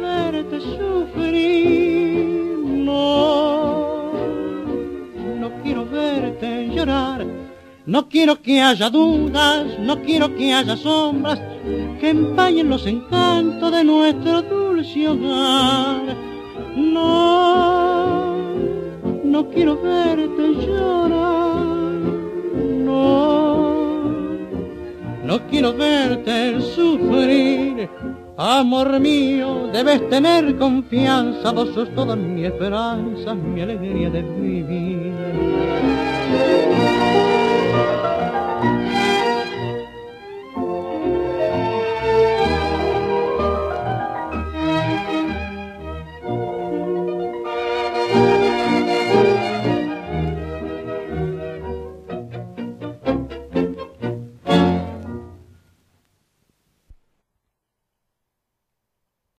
verte sufrir. No, no quiero verte llorar. No quiero que haya dudas, no quiero que haya sombras que empañen los encantos de nuestro dulce hogar. No, no quiero verte llorar. No, no quiero verte sufrir. Amor mío, debes tener confianza, vos sos toda mi esperanza, mi alegría de vivir.